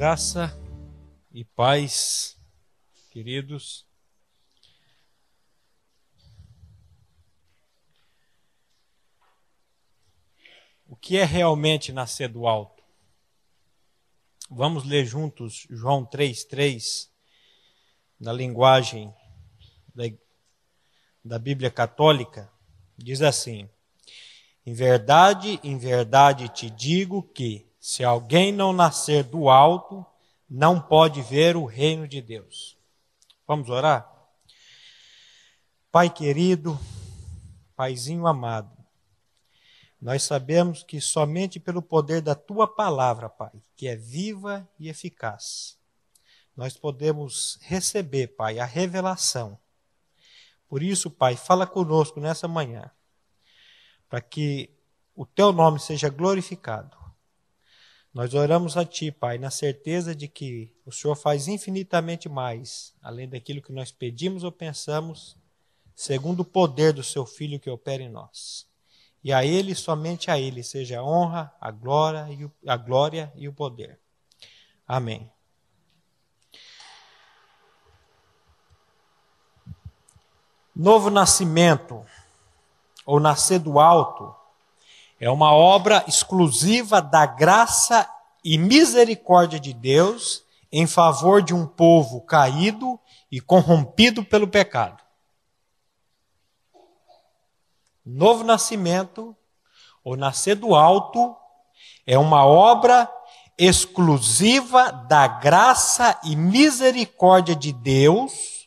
Graça e paz, queridos. O que é realmente nascer do alto? Vamos ler juntos João 3,3, na linguagem da, da Bíblia Católica. Diz assim: Em verdade, em verdade te digo que se alguém não nascer do alto, não pode ver o reino de Deus. Vamos orar? Pai querido, Paizinho amado, nós sabemos que somente pelo poder da tua palavra, Pai, que é viva e eficaz, nós podemos receber, Pai, a revelação. Por isso, Pai, fala conosco nessa manhã, para que o teu nome seja glorificado nós oramos a Ti, Pai, na certeza de que o Senhor faz infinitamente mais, além daquilo que nós pedimos ou pensamos, segundo o poder do Seu Filho que opera em nós. E a Ele, somente a Ele, seja a honra, a glória e o, a glória e o poder. Amém. Novo nascimento, ou nascer do alto, é uma obra exclusiva da graça e misericórdia de Deus em favor de um povo caído e corrompido pelo pecado. Novo nascimento, ou nascer do alto, é uma obra exclusiva da graça e misericórdia de Deus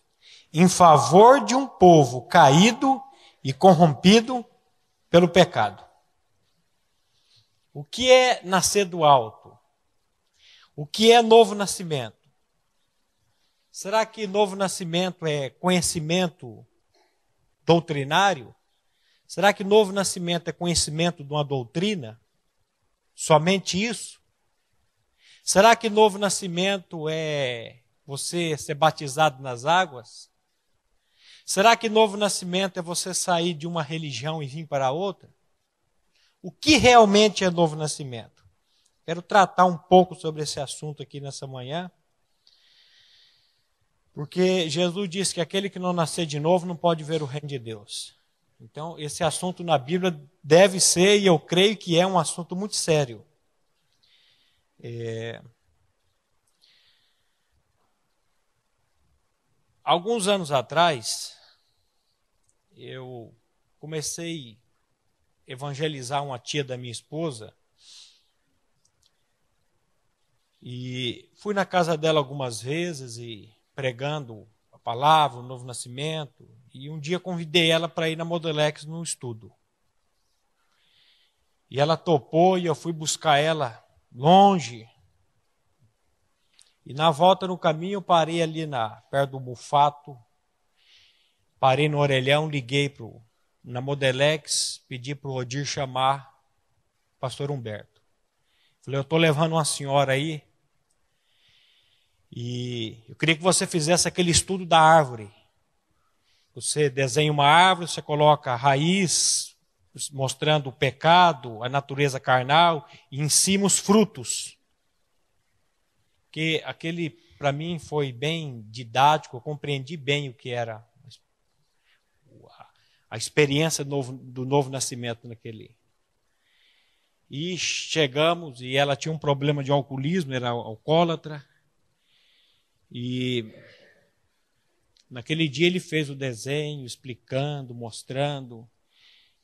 em favor de um povo caído e corrompido pelo pecado. O que é nascer do alto? O que é novo nascimento? Será que novo nascimento é conhecimento doutrinário? Será que novo nascimento é conhecimento de uma doutrina? Somente isso? Será que novo nascimento é você ser batizado nas águas? Será que novo nascimento é você sair de uma religião e vir para outra? O que realmente é novo nascimento. Quero tratar um pouco sobre esse assunto aqui nessa manhã. Porque Jesus disse que aquele que não nascer de novo não pode ver o reino de Deus. Então, esse assunto na Bíblia deve ser, e eu creio que é um assunto muito sério. É... Alguns anos atrás, eu comecei evangelizar uma tia da minha esposa. E fui na casa dela algumas vezes e pregando a palavra, o novo nascimento. E um dia convidei ela para ir na Modelex no estudo. E ela topou e eu fui buscar ela longe. E na volta no caminho eu parei ali na, perto do Mufato. Parei no orelhão, liguei para o na Modelex, pedi para o Odir chamar o pastor Humberto. Falei, eu estou levando uma senhora aí e eu queria que você fizesse aquele estudo da árvore. Você desenha uma árvore, você coloca a raiz, mostrando o pecado, a natureza carnal, e em cima os frutos. Que aquele, para mim, foi bem didático, eu compreendi bem o que era a experiência do novo, do novo nascimento naquele. E chegamos, e ela tinha um problema de alcoolismo, era alcoólatra. E naquele dia ele fez o desenho, explicando, mostrando.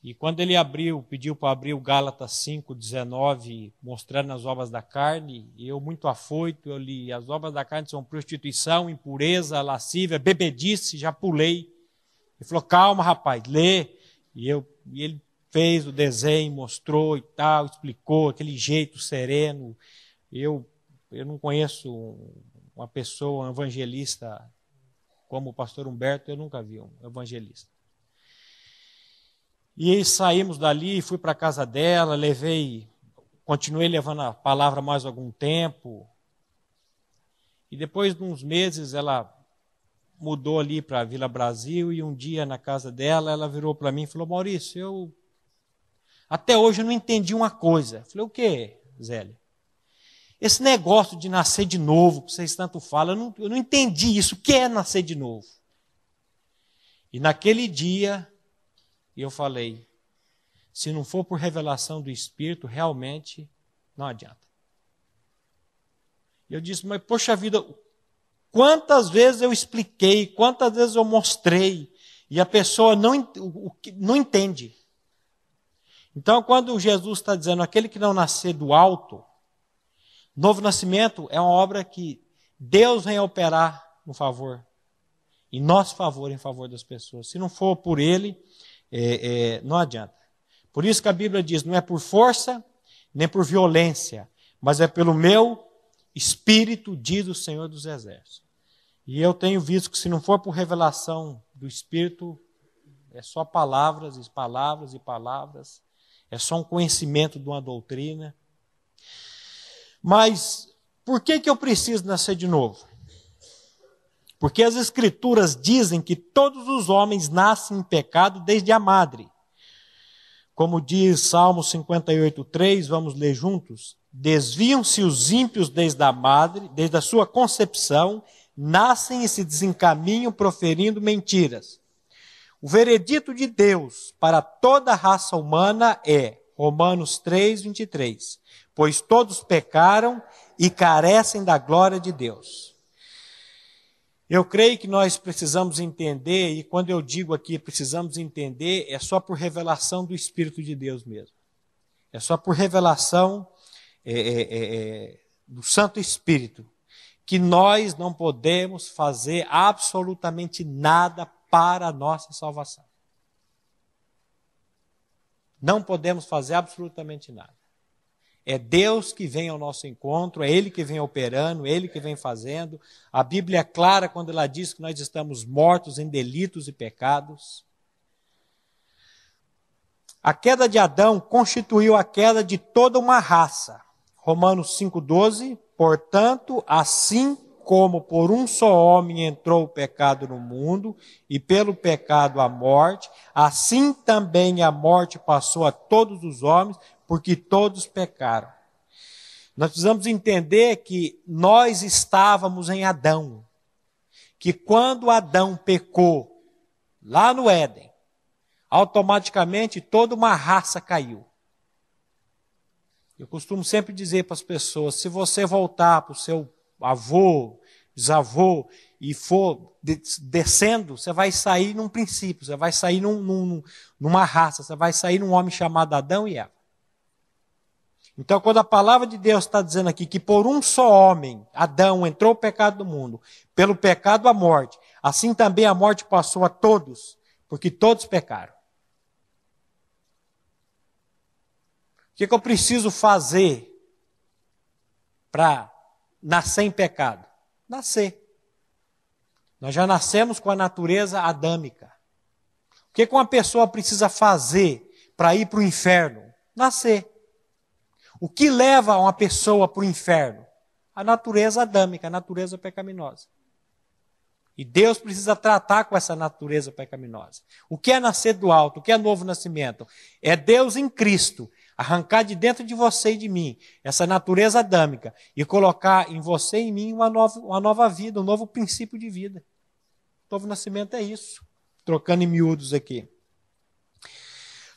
E quando ele abriu, pediu para abrir o Gálatas 5, 19, mostrando as obras da carne, eu muito afoito, eu li, as obras da carne são prostituição, impureza, lascívia, bebedice, já pulei. Ele falou: calma, rapaz, lê. E, eu, e ele fez o desenho, mostrou e tal, explicou aquele jeito sereno. Eu, eu não conheço uma pessoa, um evangelista como o pastor Humberto, eu nunca vi um evangelista. E aí saímos dali, fui para a casa dela, levei, continuei levando a palavra mais algum tempo. E depois de uns meses ela mudou ali para a Vila Brasil e um dia na casa dela ela virou para mim e falou: Maurício, eu até hoje eu não entendi uma coisa. Eu falei: O que, Zélia? esse negócio de nascer de novo, que vocês tanto falam, eu não, eu não entendi isso. O que é nascer de novo? E naquele dia, eu falei: se não for por revelação do Espírito, realmente não adianta. Eu disse, mas poxa vida, quantas vezes eu expliquei, quantas vezes eu mostrei, e a pessoa não, não entende. Então, quando Jesus está dizendo aquele que não nascer do alto, novo nascimento é uma obra que Deus vem operar no favor, em nosso favor, em favor das pessoas. Se não for por Ele, é, é, não adianta. Por isso que a Bíblia diz: não é por força, nem por violência, mas é pelo meu Espírito, diz o Senhor dos Exércitos. E eu tenho visto que se não for por revelação do Espírito, é só palavras e palavras e palavras, é só um conhecimento de uma doutrina. Mas por que, que eu preciso nascer de novo? Porque as Escrituras dizem que todos os homens nascem em pecado desde a madre. Como diz Salmo 58, 3, vamos ler juntos. Desviam-se os ímpios desde a madre, desde a sua concepção, nascem e se desencaminham proferindo mentiras. O veredito de Deus para toda a raça humana é Romanos 3, 23. Pois todos pecaram e carecem da glória de Deus. Eu creio que nós precisamos entender, e quando eu digo aqui precisamos entender, é só por revelação do Espírito de Deus mesmo. É só por revelação é, é, é, é, do Santo Espírito, que nós não podemos fazer absolutamente nada para a nossa salvação. Não podemos fazer absolutamente nada. É Deus que vem ao nosso encontro, é Ele que vem operando, é Ele que vem fazendo. A Bíblia é clara quando ela diz que nós estamos mortos em delitos e pecados. A queda de Adão constituiu a queda de toda uma raça. Romanos 5,12, portanto, assim como por um só homem entrou o pecado no mundo, e pelo pecado a morte, assim também a morte passou a todos os homens, porque todos pecaram. Nós precisamos entender que nós estávamos em Adão, que quando Adão pecou, lá no Éden, automaticamente toda uma raça caiu. Eu costumo sempre dizer para as pessoas: se você voltar para o seu avô, bisavô, e for descendo, você vai sair num princípio, você vai sair num, num, numa raça, você vai sair num homem chamado Adão e Eva. Então, quando a palavra de Deus está dizendo aqui que por um só homem, Adão, entrou o pecado do mundo, pelo pecado a morte, assim também a morte passou a todos, porque todos pecaram. que, que eu preciso fazer para nascer em pecado? Nascer. Nós já nascemos com a natureza adâmica. O que, que uma pessoa precisa fazer para ir para o inferno? Nascer. O que leva uma pessoa para o inferno? A natureza adâmica, a natureza pecaminosa. E Deus precisa tratar com essa natureza pecaminosa. O que é nascer do alto? O que é novo nascimento? É Deus em Cristo arrancar de dentro de você e de mim essa natureza adâmica e colocar em você e em mim uma nova, uma nova vida, um novo princípio de vida. O novo nascimento é isso. Trocando em miúdos aqui.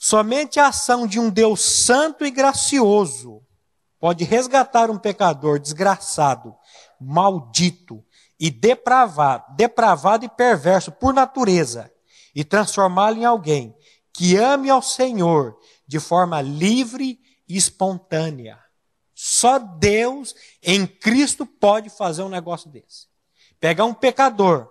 Somente a ação de um Deus santo e gracioso pode resgatar um pecador desgraçado, maldito e depravado, depravado e perverso por natureza e transformá-lo em alguém que ame ao Senhor de forma livre e espontânea. Só Deus em Cristo pode fazer um negócio desse. Pegar um pecador,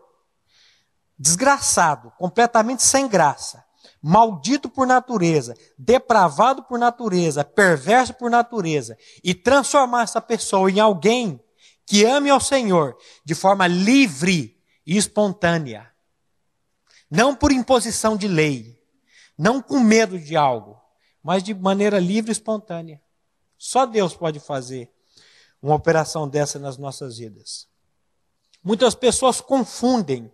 desgraçado, completamente sem graça, maldito por natureza, depravado por natureza, perverso por natureza, e transformar essa pessoa em alguém que ame ao Senhor de forma livre e espontânea. Não por imposição de lei, não com medo de algo, mas de maneira livre e espontânea. Só Deus pode fazer uma operação dessa nas nossas vidas. Muitas pessoas confundem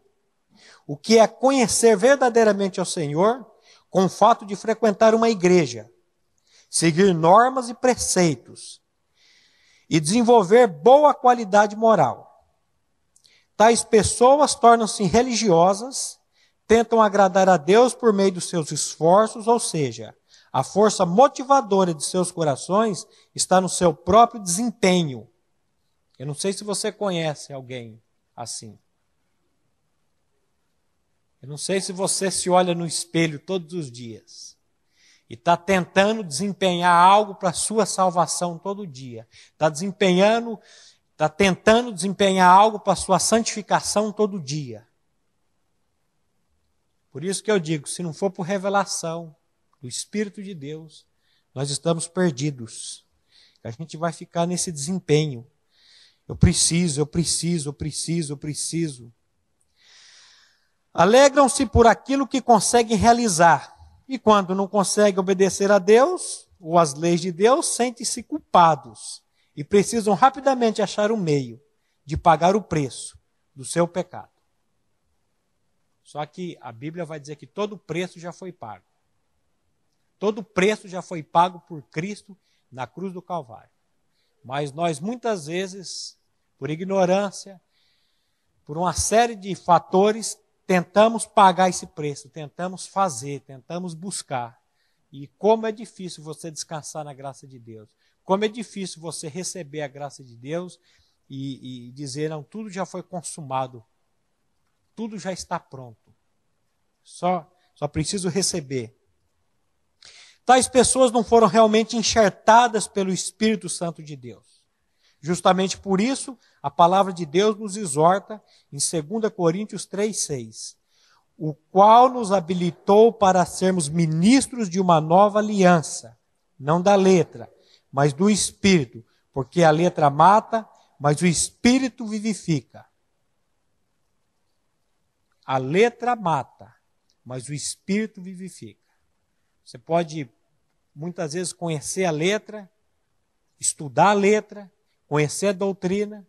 o que é conhecer verdadeiramente ao Senhor com o fato de frequentar uma igreja, seguir normas e preceitos. e desenvolver boa qualidade moral. Tais pessoas tornam-se religiosas, tentam agradar a Deus por meio dos seus esforços, ou seja, a força motivadora de seus corações está no seu próprio desempenho. Eu não sei se você conhece alguém assim. Eu não sei se você se olha no espelho todos os dias e está tentando desempenhar algo para a sua salvação todo dia. Está desempenhando, está tentando desempenhar algo para a sua santificação todo dia. Por isso que eu digo, se não for por revelação do Espírito de Deus, nós estamos perdidos. A gente vai ficar nesse desempenho. Eu preciso, eu preciso, eu preciso, eu preciso. Alegram-se por aquilo que conseguem realizar. E quando não conseguem obedecer a Deus ou às leis de Deus, sentem-se culpados e precisam rapidamente achar um meio de pagar o preço do seu pecado. Só que a Bíblia vai dizer que todo o preço já foi pago. Todo o preço já foi pago por Cristo na cruz do Calvário. Mas nós muitas vezes, por ignorância, por uma série de fatores, tentamos pagar esse preço, tentamos fazer, tentamos buscar. E como é difícil você descansar na graça de Deus. Como é difícil você receber a graça de Deus e, e dizer, não, tudo já foi consumado. Tudo já está pronto. Só, só preciso receber. Tais pessoas não foram realmente enxertadas pelo Espírito Santo de Deus. Justamente por isso, a palavra de Deus nos exorta em 2 Coríntios 3,6, o qual nos habilitou para sermos ministros de uma nova aliança, não da letra, mas do Espírito, porque a letra mata, mas o Espírito vivifica. A letra mata, mas o Espírito vivifica. Você pode muitas vezes conhecer a letra, estudar a letra, conhecer a doutrina,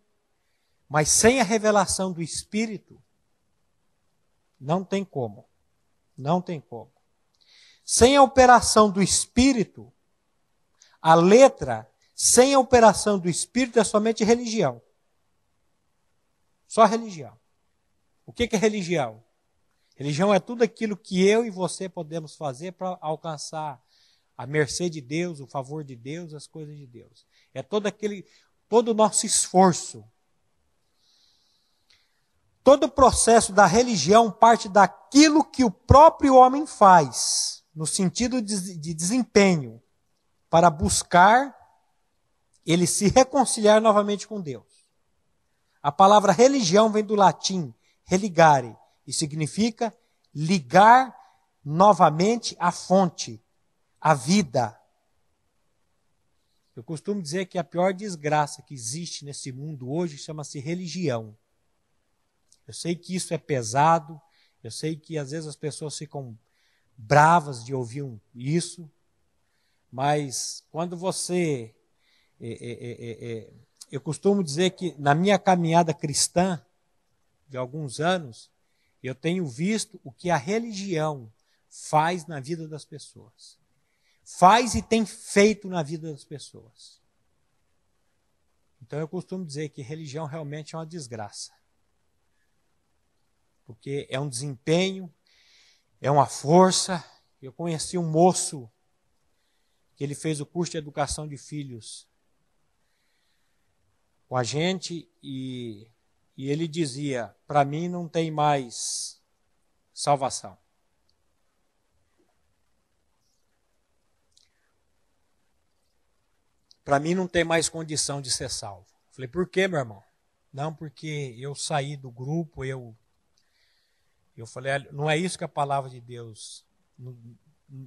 mas sem a revelação do Espírito, não tem como. Não tem como. Sem a operação do Espírito, a letra, sem a operação do Espírito, é somente religião. Só religião. O que é religião? Religião é tudo aquilo que eu e você podemos fazer para alcançar a mercê de Deus, o favor de Deus, as coisas de Deus. É todo aquele todo o nosso esforço. Todo o processo da religião parte daquilo que o próprio homem faz, no sentido de, de desempenho, para buscar ele se reconciliar novamente com Deus. A palavra religião vem do latim religare e significa ligar novamente a fonte, a vida, eu costumo dizer que a pior desgraça que existe nesse mundo hoje chama-se religião. Eu sei que isso é pesado, eu sei que às vezes as pessoas ficam bravas de ouvir isso, mas quando você. É é, é, é, é, eu costumo dizer que na minha caminhada cristã, de alguns anos, eu tenho visto o que a religião faz na vida das pessoas faz e tem feito na vida das pessoas. Então eu costumo dizer que religião realmente é uma desgraça. Porque é um desempenho, é uma força. Eu conheci um moço que ele fez o curso de educação de filhos com a gente e, e ele dizia: para mim não tem mais salvação. Para mim não tem mais condição de ser salvo. Falei, por quê, meu irmão? Não, porque eu saí do grupo, eu. Eu falei, não é isso que a palavra de Deus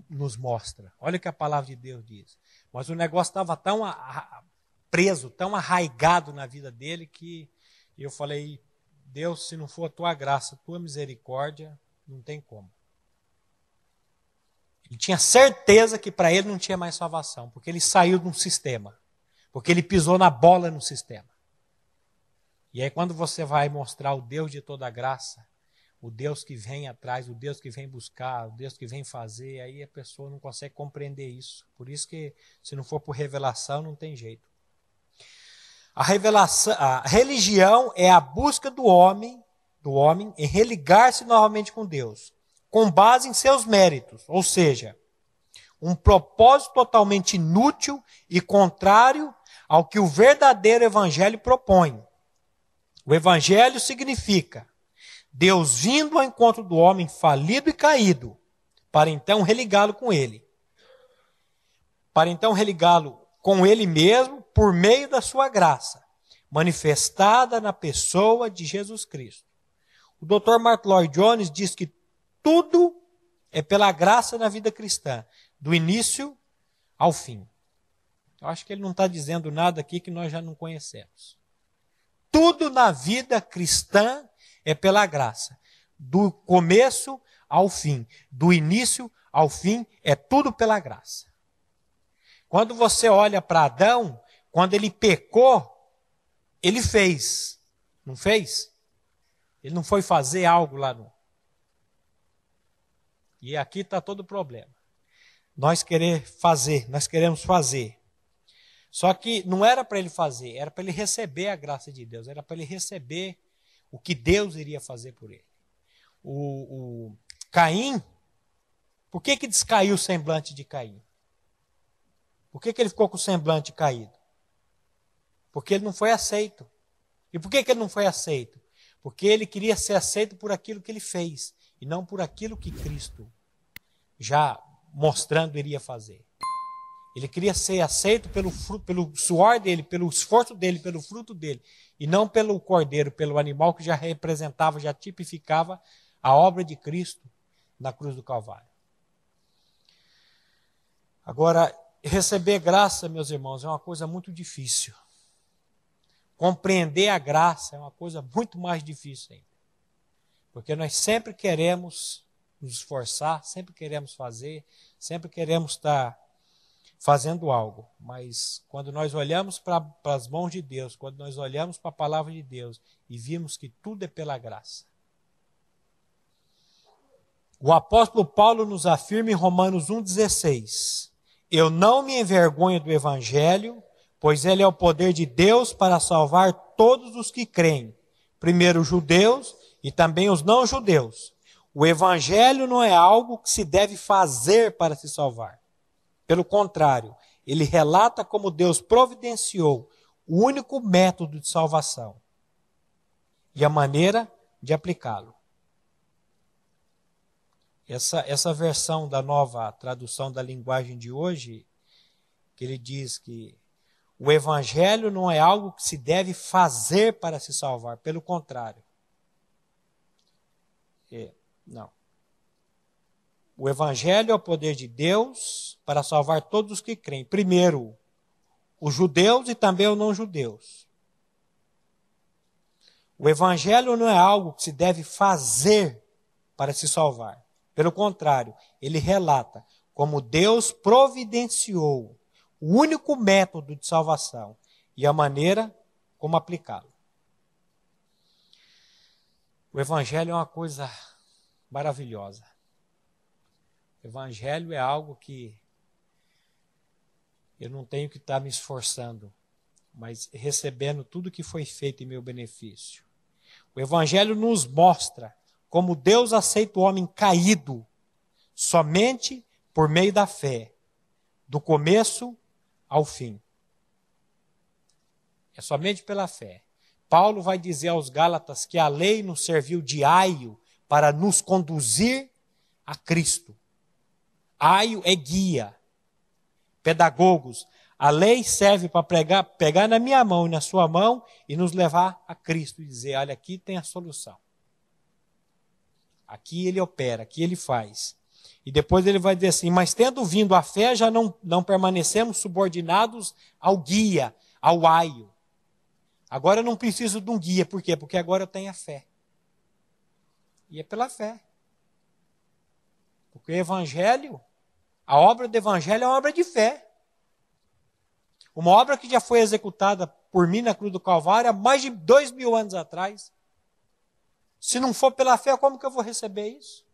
nos mostra. Olha o que a palavra de Deus diz. Mas o negócio estava tão preso, tão arraigado na vida dele, que eu falei, Deus, se não for a tua graça, a tua misericórdia, não tem como. Ele tinha certeza que para ele não tinha mais salvação, porque ele saiu de um sistema. Porque ele pisou na bola no sistema. E aí, quando você vai mostrar o Deus de toda graça, o Deus que vem atrás, o Deus que vem buscar, o Deus que vem fazer, aí a pessoa não consegue compreender isso. Por isso que, se não for por revelação, não tem jeito. A revelação, a religião é a busca do homem, do homem em religar-se novamente com Deus, com base em seus méritos, ou seja, um propósito totalmente inútil e contrário ao que o verdadeiro evangelho propõe. O evangelho significa Deus vindo ao encontro do homem falido e caído, para então religá-lo com ele. Para então religá-lo com ele mesmo por meio da sua graça, manifestada na pessoa de Jesus Cristo. O Dr. Mark Lloyd Jones diz que tudo é pela graça na vida cristã, do início ao fim. Eu acho que ele não está dizendo nada aqui que nós já não conhecemos. Tudo na vida cristã é pela graça. Do começo ao fim, do início ao fim, é tudo pela graça. Quando você olha para Adão, quando ele pecou, ele fez. Não fez? Ele não foi fazer algo lá no. E aqui está todo o problema. Nós querer fazer, nós queremos fazer. Só que não era para ele fazer, era para ele receber a graça de Deus, era para ele receber o que Deus iria fazer por ele. O, o Caim, por que, que descaiu o semblante de Caim? Por que, que ele ficou com o semblante caído? Porque ele não foi aceito. E por que, que ele não foi aceito? Porque ele queria ser aceito por aquilo que ele fez, e não por aquilo que Cristo já mostrando iria fazer. Ele queria ser aceito pelo, pelo suor dele, pelo esforço dele, pelo fruto dele, e não pelo cordeiro, pelo animal que já representava, já tipificava a obra de Cristo na cruz do Calvário. Agora, receber graça, meus irmãos, é uma coisa muito difícil. Compreender a graça é uma coisa muito mais difícil ainda. Porque nós sempre queremos nos esforçar, sempre queremos fazer, sempre queremos estar fazendo algo, mas quando nós olhamos para as mãos de Deus, quando nós olhamos para a palavra de Deus e vimos que tudo é pela graça. O apóstolo Paulo nos afirma em Romanos 1,16: Eu não me envergonho do evangelho, pois ele é o poder de Deus para salvar todos os que creem, primeiro judeus e também os não-judeus. O evangelho não é algo que se deve fazer para se salvar. Pelo contrário, ele relata como Deus providenciou o único método de salvação e a maneira de aplicá-lo. Essa, essa versão da nova tradução da linguagem de hoje, que ele diz que o evangelho não é algo que se deve fazer para se salvar, pelo contrário. Não. O Evangelho é o poder de Deus para salvar todos os que creem. Primeiro, os judeus e também os não-judeus. O Evangelho não é algo que se deve fazer para se salvar. Pelo contrário, ele relata como Deus providenciou o único método de salvação e a maneira como aplicá-lo. O Evangelho é uma coisa maravilhosa. Evangelho é algo que eu não tenho que estar me esforçando, mas recebendo tudo que foi feito em meu benefício. O Evangelho nos mostra como Deus aceita o homem caído somente por meio da fé, do começo ao fim. É somente pela fé. Paulo vai dizer aos Gálatas que a lei nos serviu de aio para nos conduzir a Cristo. Aio é guia. Pedagogos. A lei serve para pegar, pegar na minha mão e na sua mão e nos levar a Cristo e dizer: olha, aqui tem a solução. Aqui ele opera, aqui ele faz. E depois ele vai dizer assim: mas tendo vindo a fé, já não, não permanecemos subordinados ao guia, ao aio. Agora eu não preciso de um guia, por quê? Porque agora eu tenho a fé. E é pela fé. Porque o evangelho a obra do Evangelho é uma obra de fé. Uma obra que já foi executada por mim na cruz do Calvário há mais de dois mil anos atrás. Se não for pela fé, como que eu vou receber isso?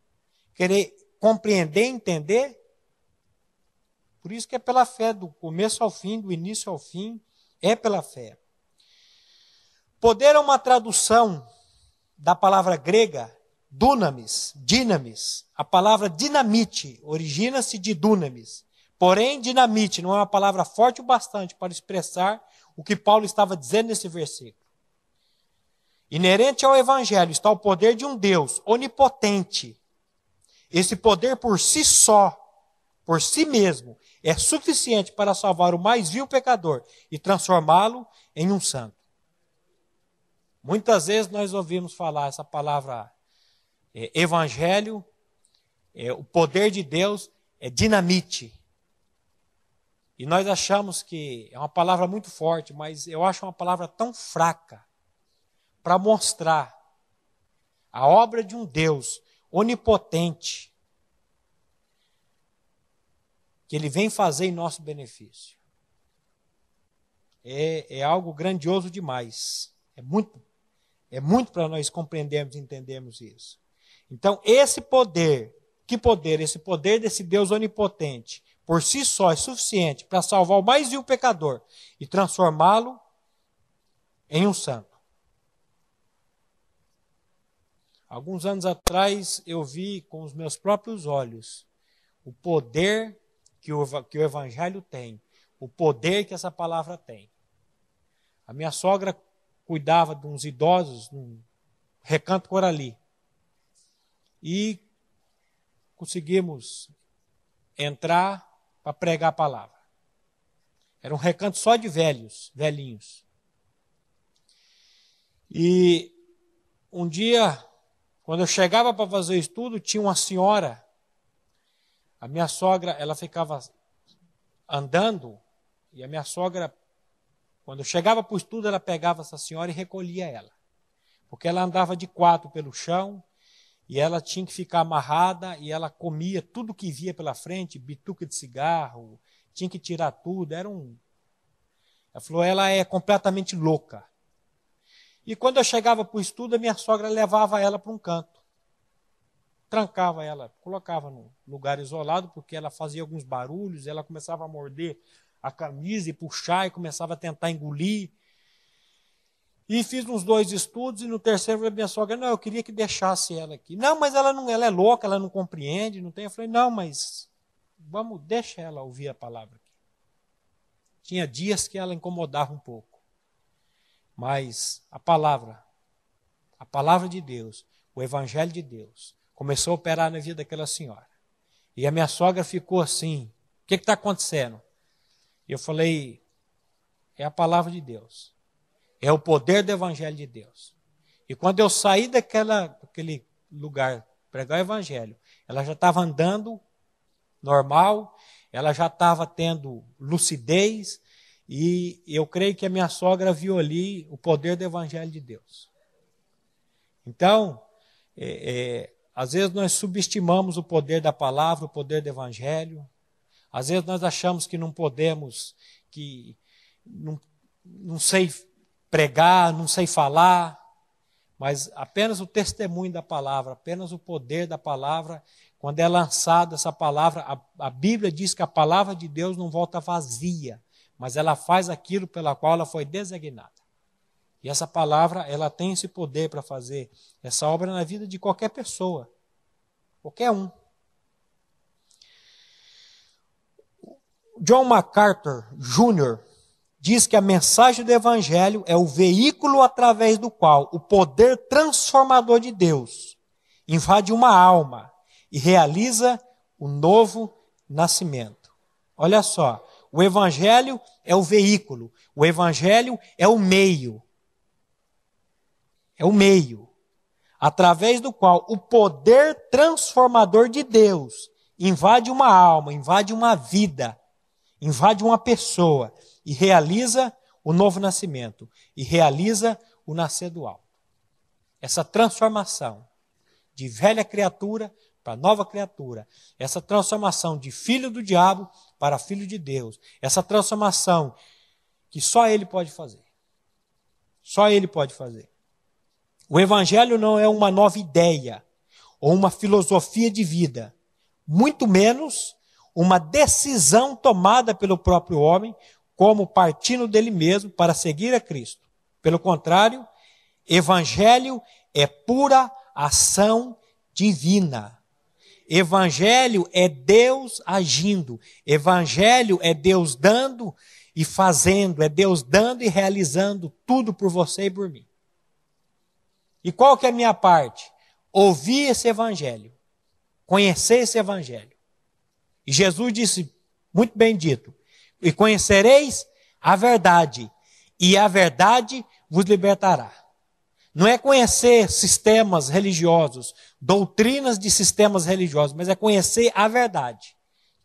Querer compreender, entender? Por isso que é pela fé, do começo ao fim, do início ao fim, é pela fé. Poder é uma tradução da palavra grega dunamis, dinamis. A palavra dinamite origina-se de dunamis. Porém, dinamite não é uma palavra forte o bastante para expressar o que Paulo estava dizendo nesse versículo. Inerente ao evangelho está o poder de um Deus onipotente. Esse poder por si só, por si mesmo, é suficiente para salvar o mais vil pecador e transformá-lo em um santo. Muitas vezes nós ouvimos falar essa palavra é, evangelho, é, o poder de Deus é dinamite. E nós achamos que é uma palavra muito forte, mas eu acho uma palavra tão fraca para mostrar a obra de um Deus onipotente que ele vem fazer em nosso benefício. É, é algo grandioso demais. É muito, é muito para nós compreendermos e entendermos isso. Então, esse poder, que poder? Esse poder desse Deus onipotente, por si só é suficiente para salvar o mais vil pecador e transformá-lo em um santo. Alguns anos atrás eu vi com os meus próprios olhos o poder que o, que o Evangelho tem, o poder que essa palavra tem. A minha sogra cuidava de uns idosos num recanto Corali. E conseguimos entrar para pregar a palavra. Era um recanto só de velhos, velhinhos. E um dia, quando eu chegava para fazer estudo, tinha uma senhora. A minha sogra, ela ficava andando, e a minha sogra, quando eu chegava para o estudo, ela pegava essa senhora e recolhia ela. Porque ela andava de quatro pelo chão, e ela tinha que ficar amarrada e ela comia tudo que via pela frente, bituca de cigarro, tinha que tirar tudo, era um. Ela falou, ela é completamente louca. E quando eu chegava para o estudo, a minha sogra levava ela para um canto. Trancava ela, colocava num lugar isolado, porque ela fazia alguns barulhos, ela começava a morder a camisa e puxar e começava a tentar engolir. E fiz uns dois estudos, e no terceiro a minha sogra, não, eu queria que deixasse ela aqui. Não, mas ela não, ela é louca, ela não compreende, não tem. Eu falei, não, mas vamos, deixa ela ouvir a palavra aqui. Tinha dias que ela incomodava um pouco. Mas a palavra, a palavra de Deus, o evangelho de Deus, começou a operar na vida daquela senhora. E a minha sogra ficou assim: o que está acontecendo? Eu falei: é a palavra de Deus. É o poder do Evangelho de Deus. E quando eu saí daquela, daquele lugar pregar o Evangelho, ela já estava andando normal, ela já estava tendo lucidez, e eu creio que a minha sogra viu ali o poder do Evangelho de Deus. Então, é, é, às vezes nós subestimamos o poder da palavra, o poder do Evangelho. Às vezes nós achamos que não podemos, que não, não sei pregar, não sei falar, mas apenas o testemunho da palavra, apenas o poder da palavra, quando é lançada essa palavra, a, a, Bíblia diz que a palavra de Deus não volta vazia, mas ela faz aquilo pela qual ela foi designada. E essa palavra, ela tem esse poder para fazer essa obra na vida de qualquer pessoa, qualquer um. John MacArthur Jr., diz que a mensagem do Evangelho é o veículo através do qual o poder transformador de Deus invade uma alma e realiza o novo nascimento. Olha só, o Evangelho é o veículo, o Evangelho é o meio. É o meio através do qual o poder transformador de Deus invade uma alma, invade uma vida, invade uma pessoa e realiza o novo nascimento e realiza o nascer do alto. Essa transformação de velha criatura para nova criatura, essa transformação de filho do diabo para filho de Deus, essa transformação que só ele pode fazer. Só ele pode fazer. O evangelho não é uma nova ideia ou uma filosofia de vida, muito menos uma decisão tomada pelo próprio homem como partindo dele mesmo para seguir a Cristo. Pelo contrário, evangelho é pura ação divina. Evangelho é Deus agindo. Evangelho é Deus dando e fazendo, é Deus dando e realizando tudo por você e por mim. E qual que é a minha parte? Ouvir esse evangelho, conhecer esse evangelho. E Jesus disse, muito bem dito, e conhecereis a verdade, e a verdade vos libertará. Não é conhecer sistemas religiosos, doutrinas de sistemas religiosos, mas é conhecer a verdade.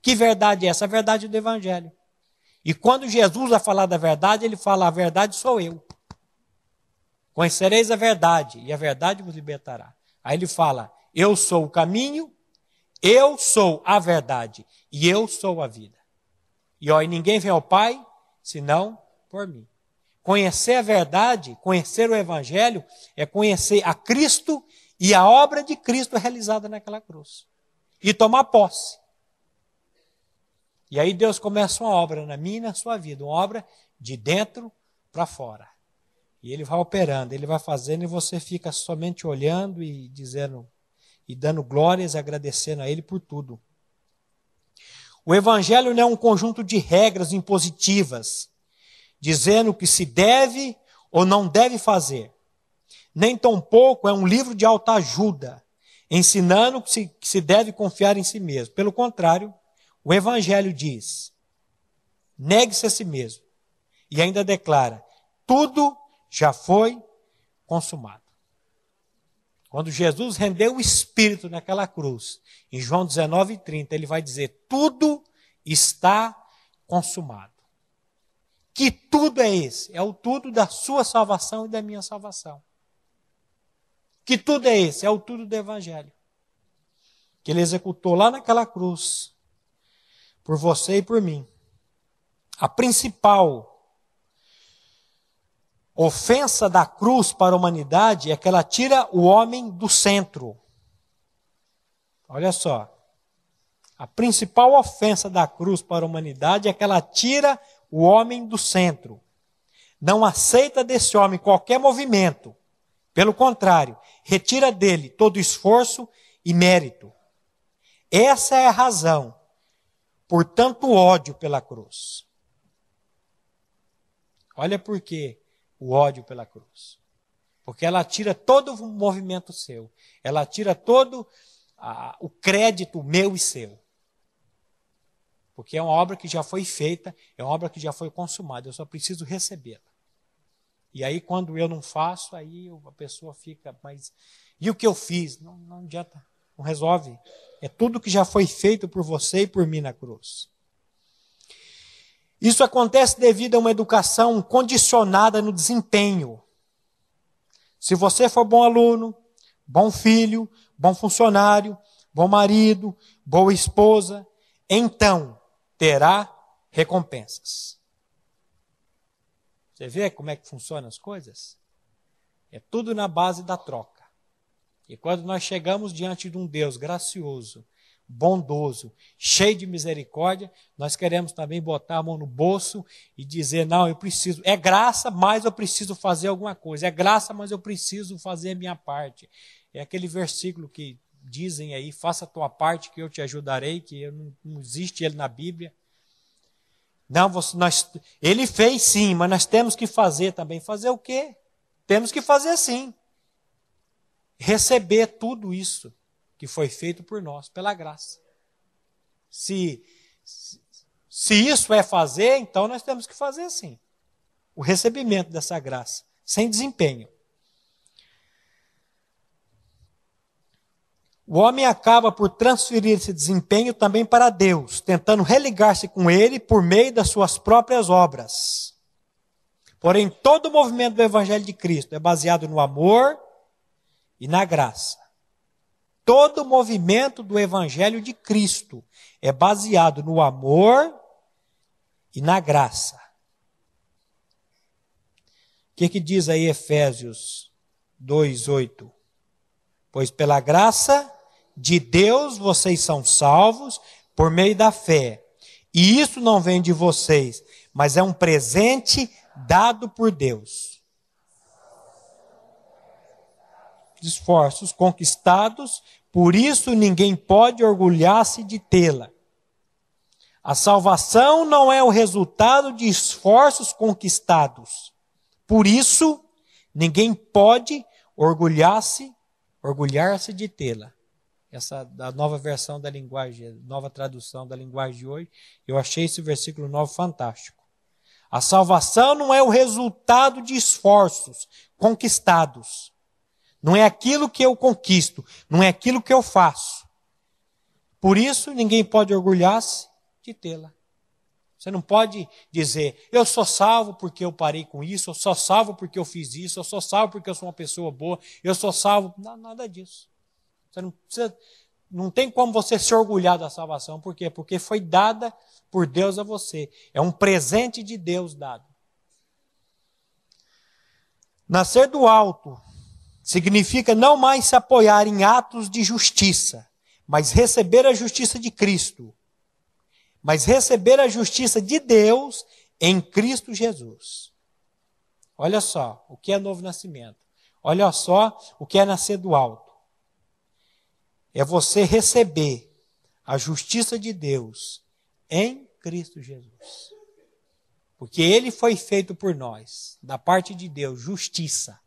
Que verdade é essa? A verdade do Evangelho. E quando Jesus vai falar da verdade, ele fala: a verdade sou eu. Conhecereis a verdade, e a verdade vos libertará. Aí ele fala: eu sou o caminho, eu sou a verdade, e eu sou a vida. E ó, e ninguém vem ao Pai senão por mim. Conhecer a verdade, conhecer o Evangelho, é conhecer a Cristo e a obra de Cristo realizada naquela cruz. E tomar posse. E aí Deus começa uma obra na minha e na sua vida, uma obra de dentro para fora. E ele vai operando, ele vai fazendo e você fica somente olhando e dizendo e dando glórias agradecendo a ele por tudo. O evangelho não é um conjunto de regras impositivas dizendo o que se deve ou não deve fazer. Nem tampouco é um livro de alta ajuda, ensinando que se, que se deve confiar em si mesmo. Pelo contrário, o Evangelho diz: negue-se a si mesmo. E ainda declara: tudo já foi consumado. Quando Jesus rendeu o Espírito naquela cruz, em João 19, 30, ele vai dizer: tudo está consumado. Que tudo é esse? É o tudo da sua salvação e da minha salvação. Que tudo é esse? É o tudo do Evangelho. Que ele executou lá naquela cruz, por você e por mim. A principal ofensa da cruz para a humanidade é que ela tira o homem do centro. Olha só. A principal ofensa da cruz para a humanidade é que ela tira o homem do centro. Não aceita desse homem qualquer movimento. Pelo contrário, retira dele todo esforço e mérito. Essa é a razão por tanto ódio pela cruz. Olha por que o ódio pela cruz. Porque ela tira todo o movimento seu. Ela tira todo o crédito meu e seu. Porque é uma obra que já foi feita, é uma obra que já foi consumada, eu só preciso recebê-la. E aí, quando eu não faço, aí a pessoa fica, mas e o que eu fiz? Não, não adianta, não resolve. É tudo que já foi feito por você e por mim na cruz. Isso acontece devido a uma educação condicionada no desempenho. Se você for bom aluno, bom filho, bom funcionário, bom marido, boa esposa, então terá recompensas. Você vê como é que funcionam as coisas? É tudo na base da troca. E quando nós chegamos diante de um Deus gracioso, bondoso, cheio de misericórdia, nós queremos também botar a mão no bolso e dizer: não, eu preciso, é graça, mas eu preciso fazer alguma coisa, é graça, mas eu preciso fazer a minha parte. É aquele versículo que dizem aí, faça a tua parte que eu te ajudarei, que não, não existe ele na Bíblia. Não, você, nós, ele fez sim, mas nós temos que fazer também. Fazer o quê? Temos que fazer sim. Receber tudo isso que foi feito por nós, pela graça. Se, se isso é fazer, então nós temos que fazer sim. O recebimento dessa graça, sem desempenho. O homem acaba por transferir esse desempenho também para Deus, tentando religar-se com Ele por meio das suas próprias obras. Porém, todo o movimento do Evangelho de Cristo é baseado no amor e na graça. Todo o movimento do Evangelho de Cristo é baseado no amor e na graça. O que, que diz aí Efésios 2,8? Pois pela graça de Deus vocês são salvos por meio da fé. E isso não vem de vocês, mas é um presente dado por Deus. Esforços conquistados, por isso ninguém pode orgulhar-se de tê-la. A salvação não é o resultado de esforços conquistados. Por isso, ninguém pode orgulhar-se, orgulhar-se de tê-la. Essa da nova versão da linguagem, nova tradução da linguagem de hoje, eu achei esse versículo 9 fantástico. A salvação não é o resultado de esforços conquistados. Não é aquilo que eu conquisto, não é aquilo que eu faço. Por isso, ninguém pode orgulhar-se de tê-la. Você não pode dizer, eu sou salvo porque eu parei com isso, eu sou salvo porque eu fiz isso, eu sou salvo porque eu sou uma pessoa boa, eu sou salvo. Não, nada disso. Você não precisa, não tem como você se orgulhar da salvação. Por quê? Porque foi dada por Deus a você. É um presente de Deus dado. Nascer do alto significa não mais se apoiar em atos de justiça, mas receber a justiça de Cristo. Mas receber a justiça de Deus em Cristo Jesus. Olha só o que é novo nascimento. Olha só o que é nascer do alto. É você receber a justiça de Deus em Cristo Jesus. Porque ele foi feito por nós, da parte de Deus, justiça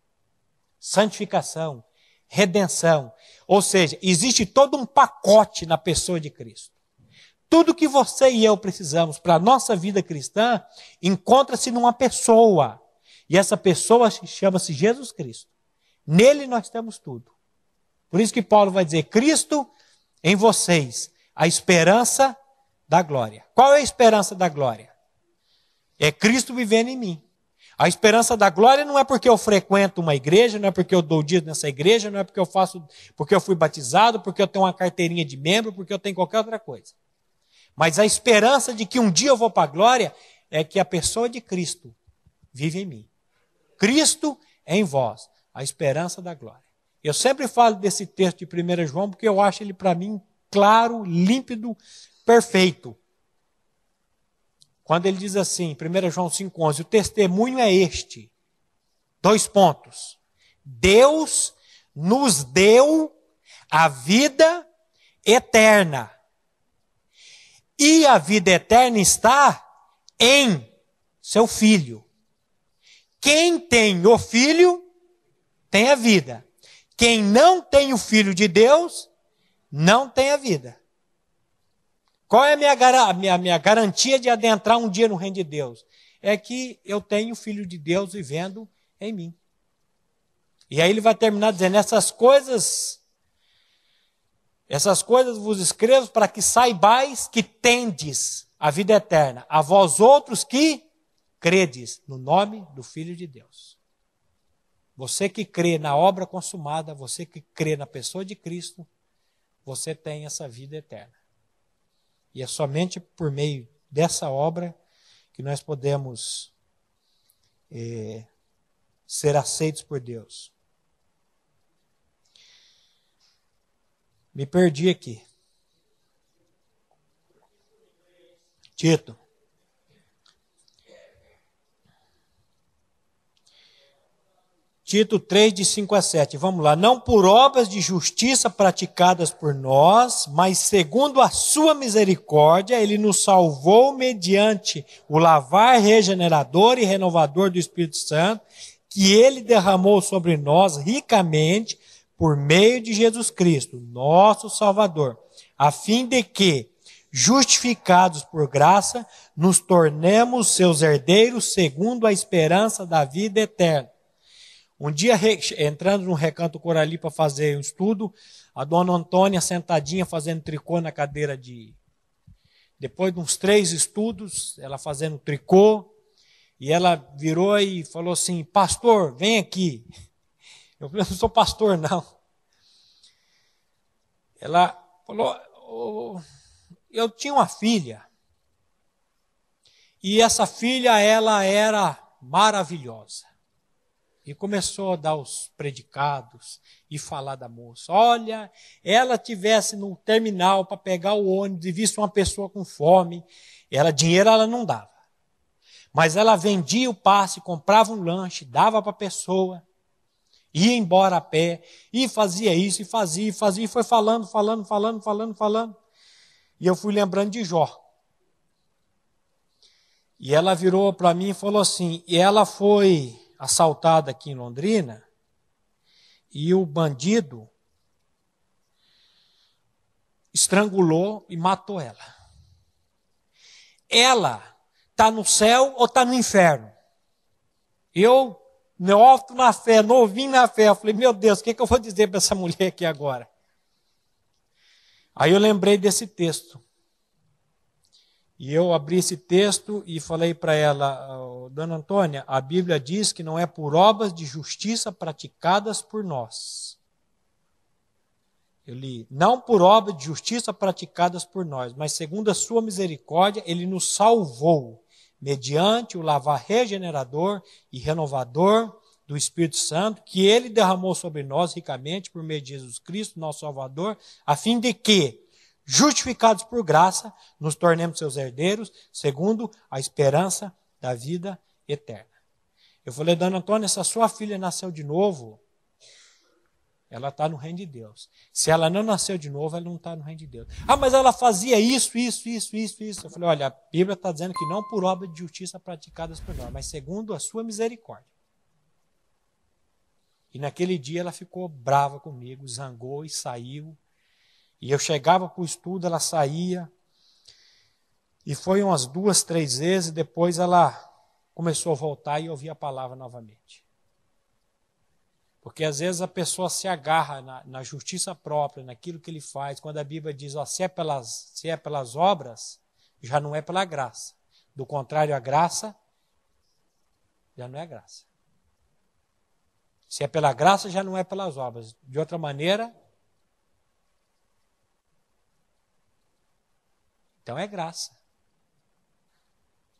santificação, redenção. Ou seja, existe todo um pacote na pessoa de Cristo. Tudo que você e eu precisamos para a nossa vida cristã encontra-se numa pessoa. E essa pessoa chama-se Jesus Cristo. Nele nós temos tudo. Por isso que Paulo vai dizer: Cristo em vocês, a esperança da glória. Qual é a esperança da glória? É Cristo vivendo em mim. A esperança da glória não é porque eu frequento uma igreja, não é porque eu dou dia nessa igreja, não é porque eu faço, porque eu fui batizado, porque eu tenho uma carteirinha de membro, porque eu tenho qualquer outra coisa. Mas a esperança de que um dia eu vou para a glória é que a pessoa de Cristo vive em mim. Cristo é em vós, a esperança da glória. Eu sempre falo desse texto de 1 João porque eu acho ele para mim claro, límpido, perfeito. Quando ele diz assim, 1 João 5,11, o testemunho é este. Dois pontos. Deus nos deu a vida eterna. E a vida eterna está em seu filho. Quem tem o filho, tem a vida. Quem não tem o filho de Deus, não tem a vida. Qual é a minha, minha, minha garantia de adentrar um dia no reino de Deus? É que eu tenho o Filho de Deus vivendo em mim. E aí ele vai terminar dizendo: essas coisas, essas coisas vos escrevo para que saibais que tendes a vida eterna, a vós outros que credes no nome do Filho de Deus. Você que crê na obra consumada, você que crê na pessoa de Cristo, você tem essa vida eterna. E é somente por meio dessa obra que nós podemos é, ser aceitos por Deus. Me perdi aqui. Tito. Tito 3, de 5 a 7. Vamos lá. Não por obras de justiça praticadas por nós, mas segundo a sua misericórdia, ele nos salvou mediante o lavar regenerador e renovador do Espírito Santo, que ele derramou sobre nós ricamente por meio de Jesus Cristo, nosso Salvador, a fim de que, justificados por graça, nos tornemos seus herdeiros segundo a esperança da vida eterna um dia, entrando num recanto Corali para fazer um estudo, a dona Antônia sentadinha fazendo tricô na cadeira de. Depois de uns três estudos, ela fazendo tricô, e ela virou e falou assim: Pastor, vem aqui. Eu falei: Não sou pastor, não. Ela falou: oh, Eu tinha uma filha, e essa filha, ela era maravilhosa. E começou a dar os predicados e falar da moça. Olha, ela tivesse no terminal para pegar o ônibus e visse uma pessoa com fome, ela dinheiro ela não dava. Mas ela vendia o passe, comprava um lanche, dava para a pessoa. ia embora a pé, e fazia isso, e fazia, e fazia, e foi falando, falando, falando, falando, falando. E eu fui lembrando de Jó. E ela virou para mim e falou assim: e ela foi assaltada aqui em Londrina, e o bandido estrangulou e matou ela. Ela está no céu ou está no inferno? Eu, neófito na fé, novinho na fé, eu falei, meu Deus, o que, que eu vou dizer para essa mulher aqui agora? Aí eu lembrei desse texto. E eu abri esse texto e falei para ela, Dona Antônia, a Bíblia diz que não é por obras de justiça praticadas por nós. Eu li, não por obras de justiça praticadas por nós, mas segundo a sua misericórdia, ele nos salvou, mediante o lavar regenerador e renovador do Espírito Santo, que ele derramou sobre nós ricamente por meio de Jesus Cristo, nosso Salvador, a fim de que, justificados por graça, nos tornemos seus herdeiros, segundo a esperança da vida eterna. Eu falei, Dona Antônia, se a sua filha nasceu de novo, ela está no reino de Deus. Se ela não nasceu de novo, ela não está no reino de Deus. Ah, mas ela fazia isso, isso, isso, isso, isso. Eu falei, olha, a Bíblia está dizendo que não por obra de justiça praticadas por nós, mas segundo a sua misericórdia. E naquele dia ela ficou brava comigo, zangou e saiu. E eu chegava para o estudo, ela saía. E foi umas duas, três vezes, depois ela começou a voltar e eu ouvi a palavra novamente. Porque às vezes a pessoa se agarra na, na, justiça própria, naquilo que ele faz, quando a Bíblia diz, ó, se, é pelas, se é pelas obras, já não é pela graça. Do contrário, a graça já não é graça. Se é pela graça, já não é pelas obras. De outra maneira, Então é graça.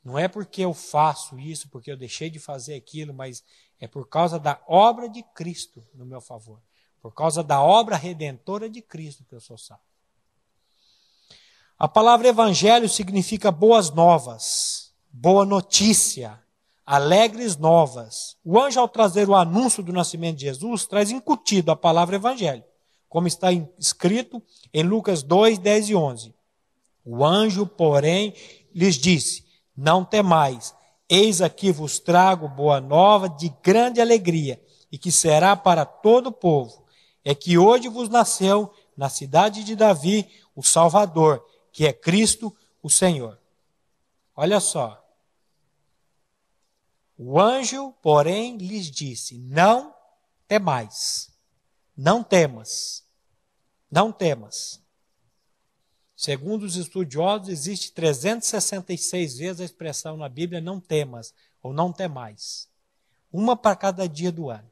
Não é porque eu faço isso, porque eu deixei de fazer aquilo, mas é por causa da obra de Cristo no meu favor. Por causa da obra redentora de Cristo que eu sou salvo. A palavra evangelho significa boas novas, boa notícia, alegres novas. O anjo, ao trazer o anúncio do nascimento de Jesus, traz incutido a palavra evangelho, como está escrito em Lucas 2, 10 e 11. O anjo, porém, lhes disse: Não temais, eis aqui vos trago boa nova de grande alegria, e que será para todo o povo. É que hoje vos nasceu na cidade de Davi o Salvador, que é Cristo o Senhor. Olha só. O anjo, porém, lhes disse: Não temais, não temas, não temas. Segundo os estudiosos, existe 366 vezes a expressão na Bíblia não temas ou não temais. Uma para cada dia do ano.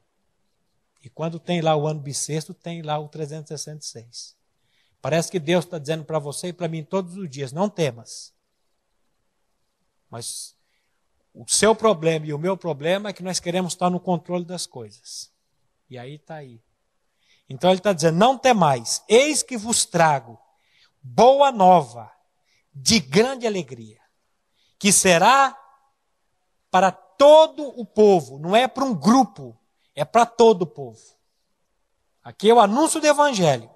E quando tem lá o ano bissexto, tem lá o 366. Parece que Deus está dizendo para você e para mim todos os dias: não temas. Mas o seu problema e o meu problema é que nós queremos estar no controle das coisas. E aí está aí. Então ele está dizendo: não temais, eis que vos trago boa nova de grande alegria, que será para todo o povo, não é para um grupo, é para todo o povo. Aqui é o anúncio do Evangelho.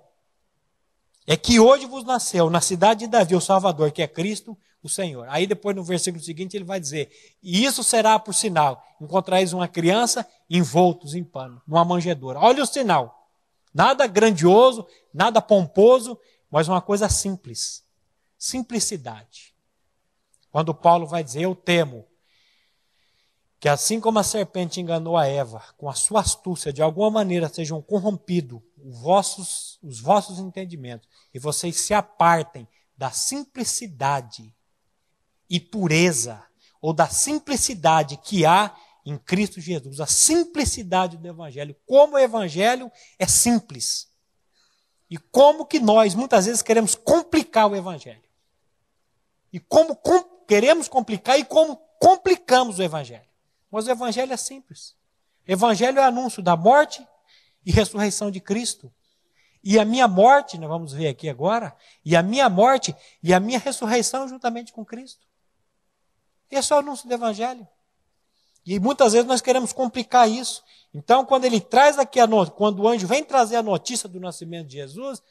É que hoje vos nasceu na cidade de Davi o Salvador, que é Cristo o Senhor. Aí depois no versículo seguinte ele vai dizer: E isso será por sinal: encontrareis uma criança envoltos em pano, numa manjedoura. Olha o sinal. Nada grandioso, nada pomposo, mas uma coisa simples. Simplicidade. Quando Paulo vai dizer, eu temo que assim como a serpente enganou a Eva, com a sua astúcia, de alguma maneira sejam corrompidos os vossos, os vossos entendimentos e vocês se apartem da simplicidade e pureza, ou da simplicidade que há em Cristo Jesus, a simplicidade do Evangelho. Como o Evangelho é simples. E como que nós muitas vezes queremos complicar o evangelho. E como com, queremos complicar e como complicamos o evangelho. Mas o evangelho é simples. O evangelho é anúncio da morte e ressurreição de Cristo. E a minha morte, nós vamos ver aqui agora, e a minha morte e a minha ressurreição juntamente com Cristo. Esse é o anúncio do evangelho. E muitas vezes nós queremos complicar isso. Então, quando ele traz aqui a notícia, quando o anjo vem trazer a notícia do nascimento de Jesus,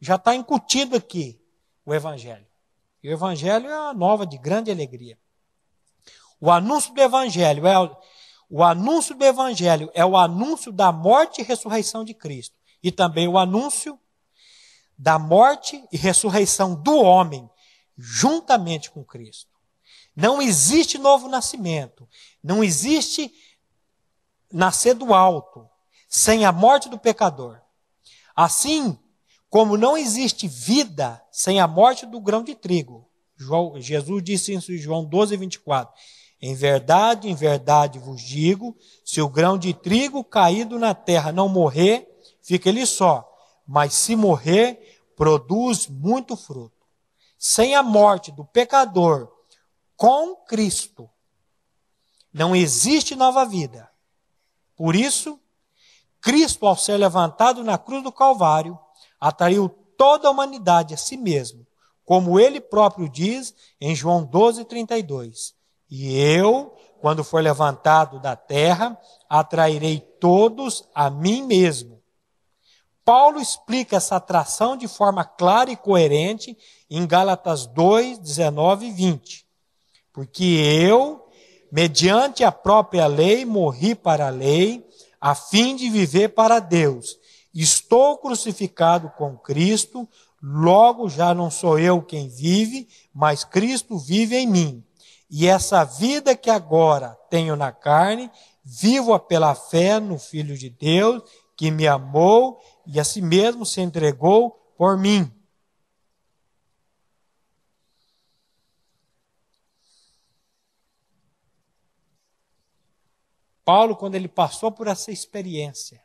já está incutido aqui o Evangelho. E o Evangelho é uma nova de grande alegria. O anúncio do Evangelho é o anúncio do Evangelho é o anúncio da morte e ressurreição de Cristo. E também o anúncio da morte e ressurreição do homem, juntamente com Cristo. Não existe novo nascimento. Não existe nascer do alto sem a morte do pecador. Assim como não existe vida sem a morte do grão de trigo. Jesus disse isso em João 12, 24. Em verdade, em verdade vos digo: se o grão de trigo caído na terra não morrer, fica ele só, mas se morrer, produz muito fruto. Sem a morte do pecador com Cristo, não existe nova vida. Por isso, Cristo, ao ser levantado na cruz do Calvário, atraiu toda a humanidade a si mesmo, como ele próprio diz em João 12, 32. E eu, quando for levantado da terra, atrairei todos a mim mesmo. Paulo explica essa atração de forma clara e coerente em Gálatas 2, 19 e 20. Porque eu, mediante a própria lei, morri para a lei, a fim de viver para Deus. Estou crucificado com Cristo, logo já não sou eu quem vive, mas Cristo vive em mim. E essa vida que agora tenho na carne, vivo-a pela fé no Filho de Deus, que me amou e a si mesmo se entregou por mim. Paulo, quando ele passou por essa experiência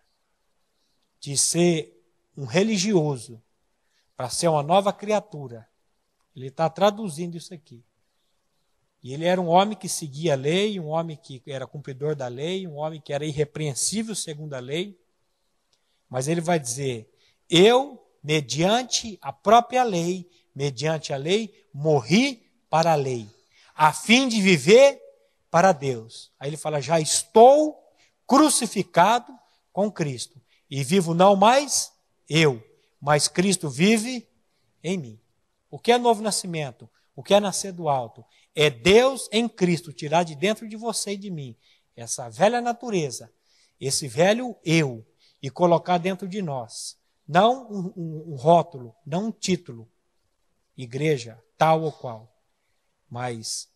de ser um religioso para ser uma nova criatura, ele está traduzindo isso aqui. E ele era um homem que seguia a lei, um homem que era cumpridor da lei, um homem que era irrepreensível segundo a lei. Mas ele vai dizer: Eu, mediante a própria lei, mediante a lei, morri para a lei, a fim de viver para Deus. Aí ele fala: Já estou crucificado com Cristo, e vivo não mais eu, mas Cristo vive em mim. O que é novo nascimento? O que é nascer do alto? É Deus em Cristo tirar de dentro de você e de mim essa velha natureza, esse velho eu, e colocar dentro de nós. Não um, um, um rótulo, não um título, igreja tal ou qual, mas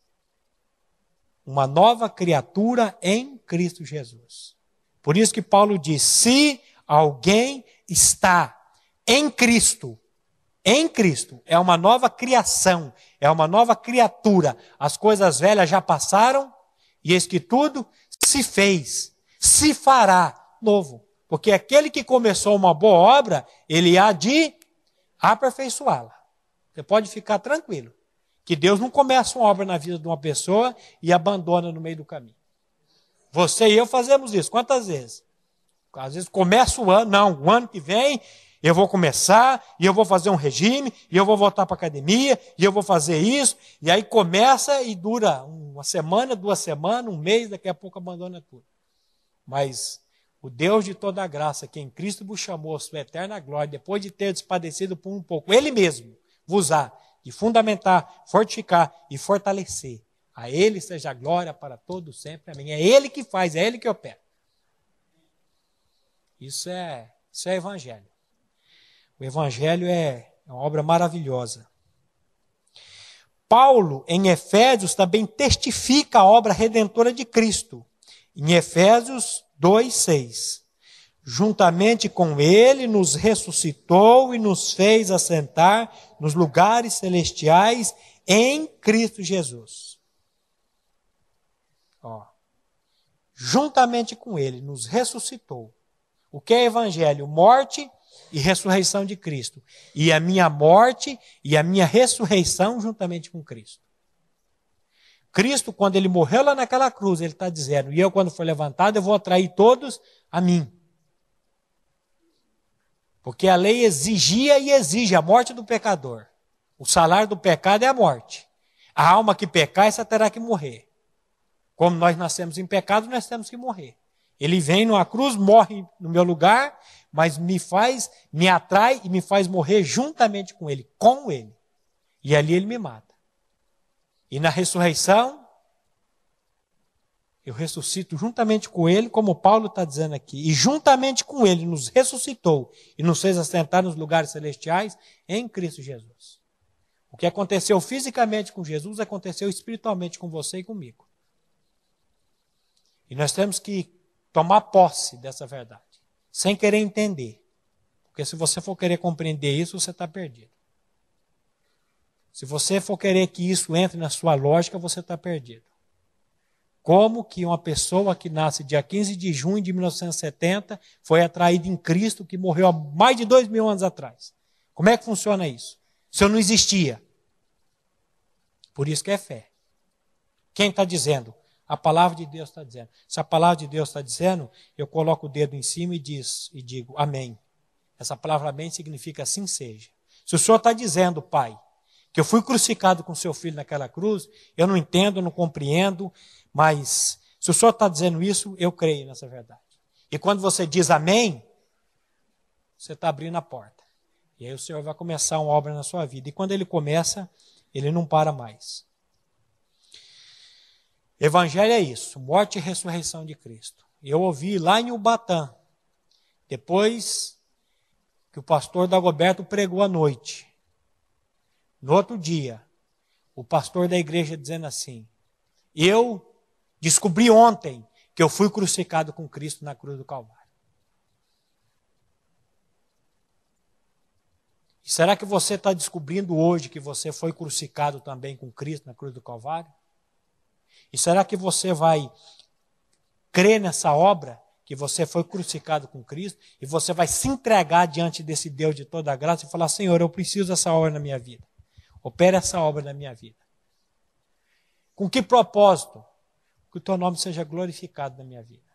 uma nova criatura em Cristo Jesus. Por isso que Paulo diz: se alguém está em Cristo, em Cristo, é uma nova criação, é uma nova criatura. As coisas velhas já passaram e eis que tudo se fez, se fará novo. Porque aquele que começou uma boa obra, ele há de aperfeiçoá-la. Você pode ficar tranquilo. Que Deus não começa uma obra na vida de uma pessoa e abandona no meio do caminho. Você e eu fazemos isso. Quantas vezes? Às vezes começa o ano, não, o ano que vem eu vou começar, e eu vou fazer um regime, e eu vou voltar para a academia, e eu vou fazer isso, e aí começa e dura uma semana, duas semanas, um mês, daqui a pouco abandona tudo. Mas o Deus de toda a graça, que em Cristo vos chamou a sua eterna glória, depois de ter despadecido por um pouco, Ele mesmo vos há de fundamentar, fortificar e fortalecer. A Ele seja a glória para todos sempre. Amém. É Ele que faz, é Ele que opera. Isso é, isso é evangelho. O Evangelho é uma obra maravilhosa. Paulo, em Efésios, também testifica a obra redentora de Cristo. Em Efésios 2,6. Juntamente com ele, nos ressuscitou e nos fez assentar nos lugares celestiais em Cristo Jesus. Ó. Juntamente com ele, nos ressuscitou. O que é evangelho? Morte e ressurreição de Cristo. E a minha morte e a minha ressurreição juntamente com Cristo. Cristo, quando ele morreu lá naquela cruz, ele está dizendo: e eu, quando for levantado, eu vou atrair todos a mim. Porque a lei exigia e exige a morte do pecador. O salário do pecado é a morte. A alma que pecar, essa terá que morrer. Como nós nascemos em pecado, nós temos que morrer. Ele vem numa cruz, morre no meu lugar, mas me faz, me atrai e me faz morrer juntamente com ele, com ele. E ali ele me mata. E na ressurreição, eu ressuscito juntamente com ele, como Paulo está dizendo aqui. E juntamente com ele nos ressuscitou e nos fez assentar nos lugares celestiais em Cristo Jesus. O que aconteceu fisicamente com Jesus aconteceu espiritualmente com você e comigo. E nós temos que tomar posse dessa verdade, sem querer entender. Porque se você for querer compreender isso, você está perdido. Se você for querer que isso entre na sua lógica, você está perdido. Como que uma pessoa que nasce dia 15 de junho de 1970 foi atraída em Cristo, que morreu há mais de dois mil anos atrás? Como é que funciona isso? Se eu não existia. Por isso que é fé. Quem está dizendo? A palavra de Deus está dizendo. Se a palavra de Deus está dizendo, eu coloco o dedo em cima e, diz, e digo amém. Essa palavra amém significa assim seja. Se o Senhor está dizendo, Pai, que eu fui crucificado com seu filho naquela cruz, eu não entendo, não compreendo, mas se o Senhor está dizendo isso, eu creio nessa verdade. E quando você diz amém, você está abrindo a porta. E aí o Senhor vai começar uma obra na sua vida. E quando ele começa, ele não para mais. Evangelho é isso, morte e ressurreição de Cristo. Eu ouvi lá em Ubatã, depois que o pastor Dagoberto pregou à noite. No outro dia, o pastor da igreja dizendo assim: Eu Descobri ontem que eu fui crucificado com Cristo na cruz do Calvário. E será que você está descobrindo hoje que você foi crucificado também com Cristo na cruz do Calvário? E será que você vai crer nessa obra, que você foi crucificado com Cristo, e você vai se entregar diante desse Deus de toda a graça e falar: Senhor, eu preciso dessa obra na minha vida. Opera essa obra na minha vida. Com que propósito? Que o teu nome seja glorificado na minha vida.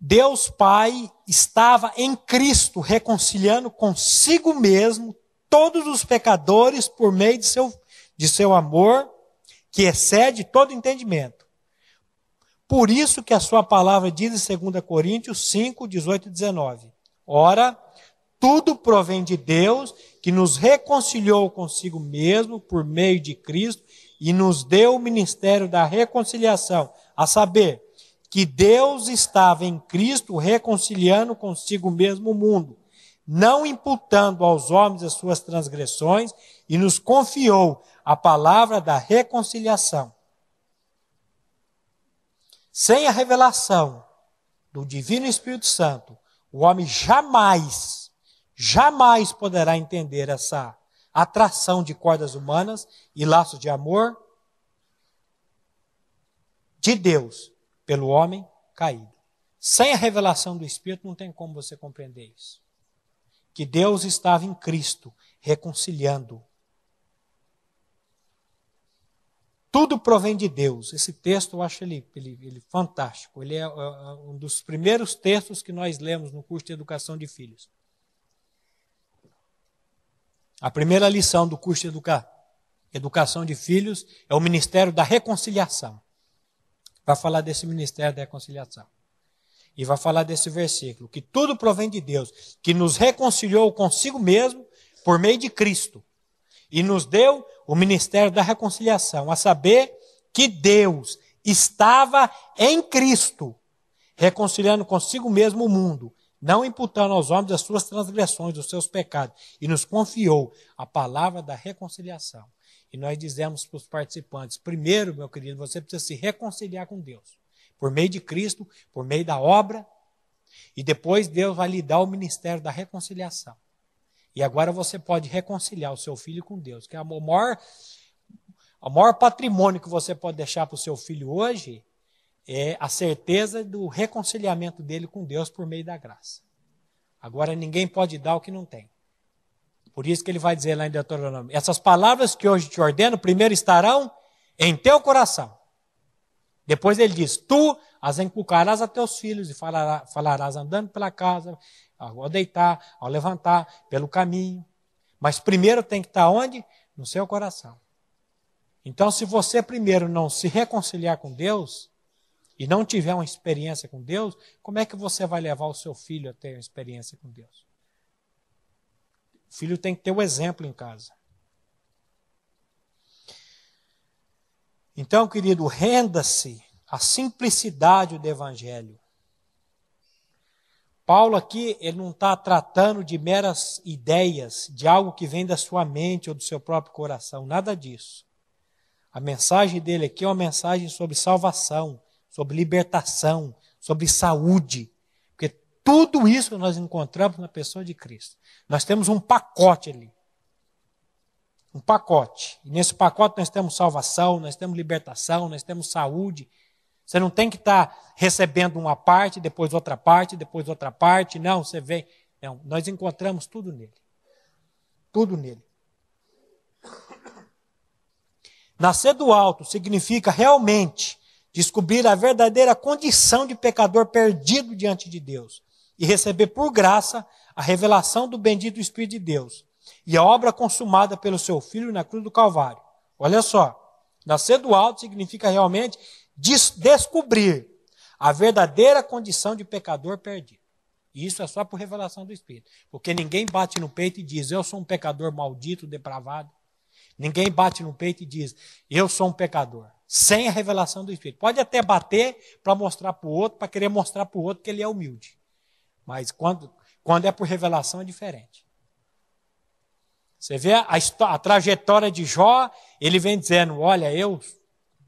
Deus Pai estava em Cristo reconciliando consigo mesmo todos os pecadores por meio de seu, de seu amor, que excede todo entendimento. Por isso que a sua palavra diz em 2 Coríntios 5, 18 e 19. Ora, tudo provém de Deus, que nos reconciliou consigo mesmo por meio de Cristo e nos deu o ministério da reconciliação, a saber, que Deus estava em Cristo reconciliando consigo mesmo o mundo, não imputando aos homens as suas transgressões, e nos confiou a palavra da reconciliação. Sem a revelação do Divino Espírito Santo, o homem jamais, jamais poderá entender essa atração de cordas humanas e laços de amor de Deus pelo homem caído. Sem a revelação do Espírito não tem como você compreender isso. Que Deus estava em Cristo reconciliando. Tudo provém de Deus. Esse texto eu acho ele, ele, ele fantástico. Ele é, é um dos primeiros textos que nós lemos no curso de educação de filhos. A primeira lição do curso de educa... Educação de Filhos é o Ministério da Reconciliação. Vai falar desse Ministério da Reconciliação. E vai falar desse versículo, que tudo provém de Deus, que nos reconciliou consigo mesmo por meio de Cristo. E nos deu o ministério da reconciliação, a saber que Deus estava em Cristo, reconciliando consigo mesmo o mundo, não imputando aos homens as suas transgressões, os seus pecados, e nos confiou a palavra da reconciliação. E nós dizemos para os participantes: primeiro, meu querido, você precisa se reconciliar com Deus, por meio de Cristo, por meio da obra, e depois Deus vai lhe dar o ministério da reconciliação. E agora você pode reconciliar o seu filho com Deus, que é o maior, o maior patrimônio que você pode deixar para o seu filho hoje é a certeza do reconciliamento dele com Deus por meio da graça. Agora ninguém pode dar o que não tem. Por isso que ele vai dizer lá em Deuteronômio: essas palavras que hoje te ordeno, primeiro estarão em teu coração. Depois ele diz: Tu as inculcarás a teus filhos e falarás, falarás andando pela casa, ao deitar, ao levantar, pelo caminho. Mas primeiro tem que estar onde? No seu coração. Então, se você primeiro não se reconciliar com Deus e não tiver uma experiência com Deus, como é que você vai levar o seu filho a ter uma experiência com Deus? O filho tem que ter o exemplo em casa. Então, querido, renda-se à simplicidade do Evangelho. Paulo aqui, ele não está tratando de meras ideias, de algo que vem da sua mente ou do seu próprio coração, nada disso. A mensagem dele aqui é uma mensagem sobre salvação, sobre libertação, sobre saúde. Porque tudo isso nós encontramos na pessoa de Cristo. Nós temos um pacote ali. Um pacote. E nesse pacote nós temos salvação, nós temos libertação, nós temos saúde, você não tem que estar recebendo uma parte, depois outra parte, depois outra parte. Não, você vem. Não, nós encontramos tudo nele. Tudo nele. Nascer do alto significa realmente descobrir a verdadeira condição de pecador perdido diante de Deus e receber por graça a revelação do bendito Espírito de Deus e a obra consumada pelo seu Filho na cruz do Calvário. Olha só, nascer do alto significa realmente descobrir a verdadeira condição de pecador perdido. E isso é só por revelação do Espírito. Porque ninguém bate no peito e diz, eu sou um pecador maldito, depravado. Ninguém bate no peito e diz, eu sou um pecador. Sem a revelação do Espírito. Pode até bater para mostrar para o outro, para querer mostrar para o outro que ele é humilde. Mas quando, quando é por revelação é diferente. Você vê a, a, trajetória de Jó, ele vem dizendo: Olha, eu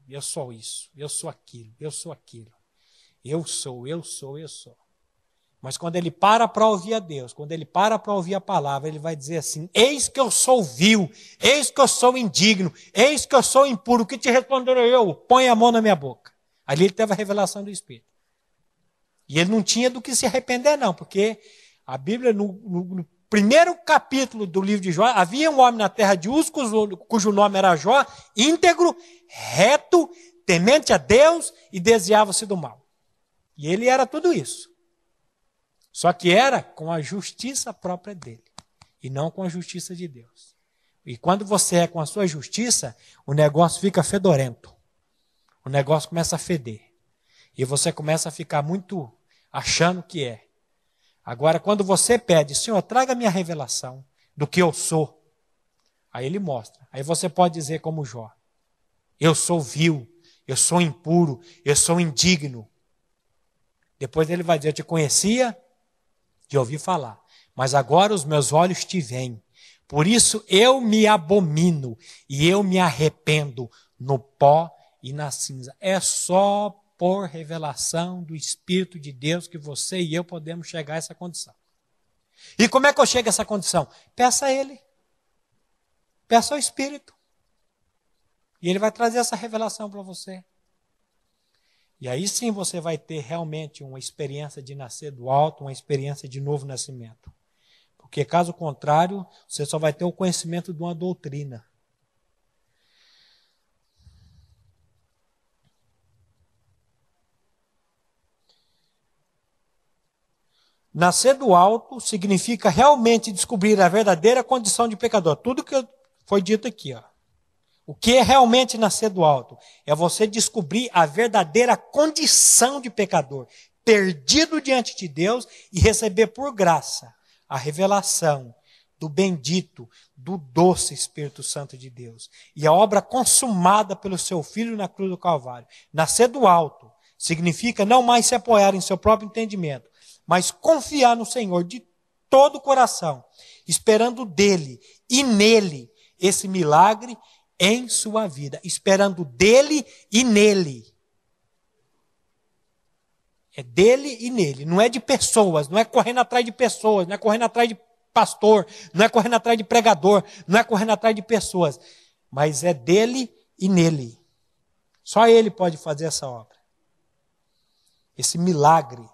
eu sou isso, eu sou aquilo, eu sou aquilo. Eu sou, eu sou, eu sou. Mas quando ele para para ouvir a Deus, quando ele para para ouvir a palavra, ele vai dizer assim: Eis que eu sou vil, eis que eu sou indigno, eis que eu sou impuro. O que te responderam eu? Põe a mão na minha boca. Ali ele teve a revelação do Espírito. E ele não tinha do que se arrepender, não, porque a Bíblia, no, no, no primeiro capítulo do livro de Jó, havia um homem na terra de Uz, cujo nome era Jó, íntegro, reto, temente a Deus e desviava-se do mal. E ele era tudo isso. Só que era com a justiça própria dele e não com a justiça de Deus. E quando você é com a sua justiça, o negócio fica fedorento. O negócio começa a feder. E você começa a ficar muito achando que é. Agora, quando você pede, Senhor, traga minha revelação do que eu sou, aí ele mostra. Aí você pode dizer como Jó: Eu sou vil, eu sou impuro, eu sou indigno. Depois ele vai dizer: Eu te conhecia de ouvir falar, mas agora os meus olhos te veem. Por isso eu me abomino e eu me arrependo no pó e na cinza. É só por revelação do Espírito de Deus que você e eu podemos chegar a essa condição. E como é que eu chego a essa condição? Peça a Ele. Peça ao Espírito. E Ele vai trazer essa revelação para você. E aí sim você vai ter realmente uma experiência de nascer do alto, uma experiência de novo nascimento. Porque caso contrário, você só vai ter o conhecimento de uma doutrina. Nascer do alto significa realmente descobrir a verdadeira condição de pecador. Tudo que foi dito aqui, ó. O que é realmente nascer do alto? É você descobrir a verdadeira condição de pecador, perdido diante de Deus e receber por graça a revelação do bendito, do doce Espírito Santo de Deus e a obra consumada pelo seu Filho na cruz do Calvário. Nascer do alto significa não mais se apoiar em seu próprio entendimento, mas confiar no Senhor de todo o coração, esperando dele e nele esse milagre em sua vida, esperando dele e nele. É dele e nele, não é de pessoas, não é correndo atrás de pessoas, não é correndo atrás de pastor, não é correndo atrás de pregador, não é correndo atrás de pessoas, mas é dele e nele. Só ele pode fazer essa obra. Esse milagre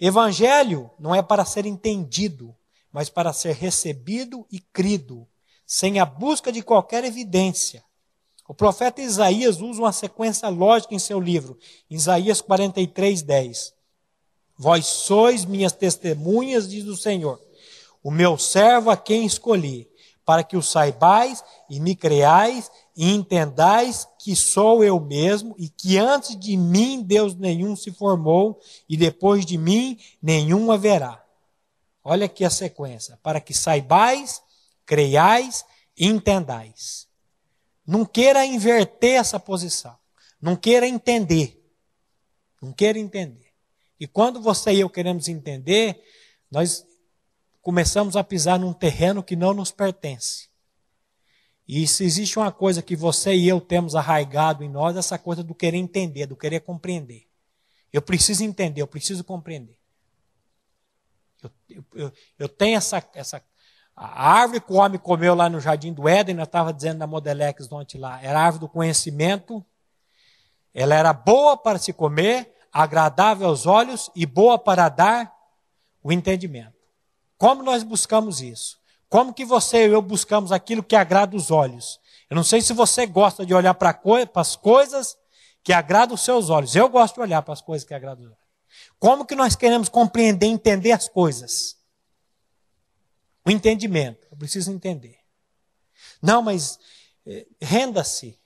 Evangelho não é para ser entendido, mas para ser recebido e crido, sem a busca de qualquer evidência. O profeta Isaías usa uma sequência lógica em seu livro, Isaías 43, 10. Vós sois minhas testemunhas, diz o Senhor, o meu servo a quem escolhi, para que o saibais e me creais e entendais que sou eu mesmo e que antes de mim Deus nenhum se formou e depois de mim nenhum haverá. Olha aqui a sequência. Para que saibais, creiais e entendais. Não queira inverter essa posição. Não queira entender. Não queira entender. E quando você e eu queremos entender, nós começamos a pisar num terreno que não nos pertence. E se existe uma coisa que você e eu temos arraigado em nós, essa coisa do querer entender, do querer compreender. Eu preciso entender, eu preciso compreender. Eu, eu, eu tenho essa, essa. A árvore que o homem comeu lá no jardim do Éden, eu estava dizendo na Modelex ontem lá, era a árvore do conhecimento. Ela era boa para se comer, agradável aos olhos e boa para dar o entendimento. Como nós buscamos isso? Como que você e eu buscamos aquilo que agrada os olhos? Eu não sei se você gosta de olhar para as coisas que agradam os seus olhos. Eu gosto de olhar para as coisas que agradam os olhos. Como que nós queremos compreender, entender as coisas? O entendimento. Eu preciso entender. Não, mas eh, renda-se.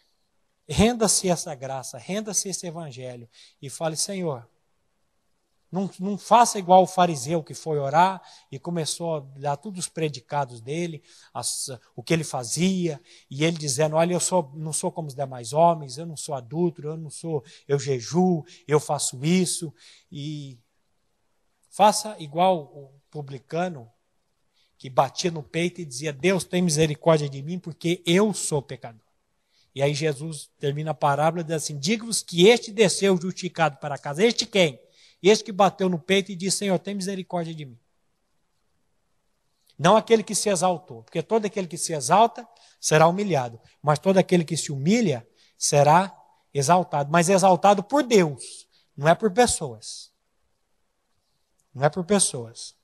Renda-se essa graça, renda-se esse evangelho e fale, Senhor, não, não, faça igual o fariseu que foi orar e começou a dar todos os predicados dele, as, o que ele fazia, e ele dizendo: Olha, eu sou, não sou como os demais homens, eu não sou adulto, eu não sou, eu jejuo, eu faço isso. E faça igual o publicano que batia no peito e dizia: Deus tem misericórdia de mim, porque eu sou pecador. E aí Jesus termina a parábola e diz assim: Diga-vos que este desceu justificado para casa. Este quem? Este que bateu no peito e disse: Senhor, tem misericórdia de mim. Não aquele que se exaltou, porque todo aquele que se exalta será humilhado, mas todo aquele que se humilha será exaltado, mas exaltado por Deus, não é por pessoas. Não é por pessoas.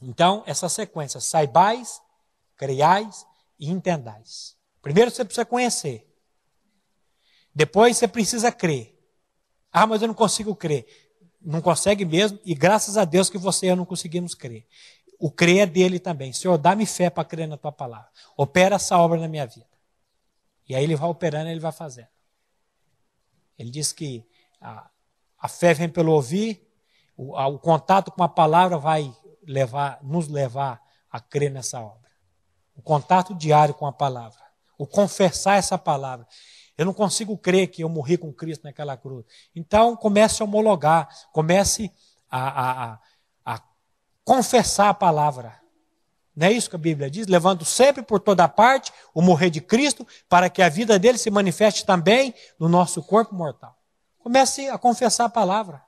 Então, essa sequência, saibais, creiais e entendais. Primeiro você precisa conhecer. Depois você precisa crer. Ah, mas eu não consigo crer não consegue mesmo, e graças a Deus que você e eu não conseguimos crer. O crer é dele também. Senhor, dá-me fé para crer na tua palavra. Opera essa obra na minha vida. E aí ele vai operando, ele vai fazendo. Ele diz que a, a fé vem pelo ouvir, o, a, o contato com a palavra vai levar, nos levar a crer nessa obra. O contato diário com a palavra. O confessar essa palavra. Eu não consigo crer que eu morri com Cristo naquela cruz. Então, comece a homologar, comece a, a, a, a confessar a palavra. Não é isso que a Bíblia diz? Levando sempre por toda parte o morrer de Cristo, para que a vida dele se manifeste também no nosso corpo mortal. Comece a confessar a palavra.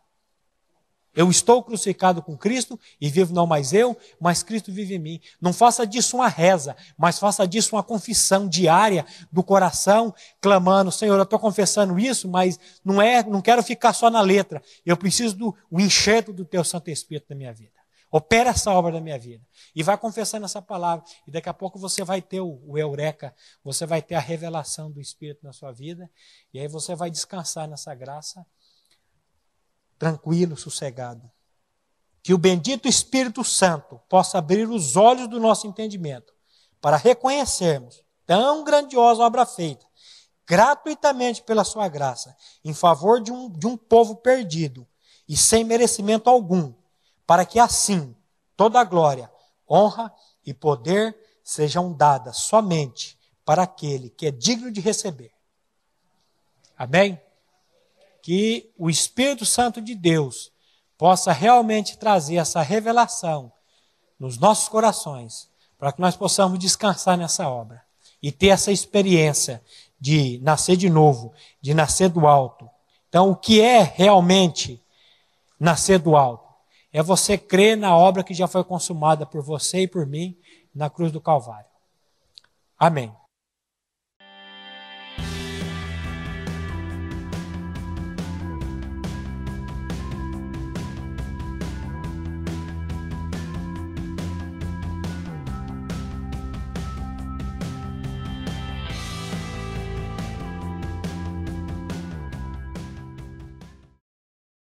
Eu estou crucificado com Cristo e vivo não mais eu, mas Cristo vive em mim. Não faça disso uma reza, mas faça disso uma confissão diária do coração, clamando: Senhor, eu estou confessando isso, mas não é, não quero ficar só na letra. Eu preciso do enxerto do Teu Santo Espírito na minha vida. Opera essa obra na minha vida. E vai confessando essa palavra. E daqui a pouco você vai ter o, o eureka, você vai ter a revelação do Espírito na sua vida. E aí você vai descansar nessa graça tranquilo, sossegado. Que o bendito Espírito Santo possa abrir os olhos do nosso entendimento para reconhecermos tão grandiosa obra feita, gratuitamente pela sua graça, em favor de um, de um povo perdido e sem merecimento algum, para que assim toda a glória, honra e poder sejam dadas somente para aquele que é digno de receber. Amém? Que o Espírito Santo de Deus possa realmente trazer essa revelação nos nossos corações, para que nós possamos descansar nessa obra e ter essa experiência de nascer de novo, de nascer do alto. Então, o que é realmente nascer do alto? É você crer na obra que já foi consumada por você e por mim na cruz do Calvário. Amém.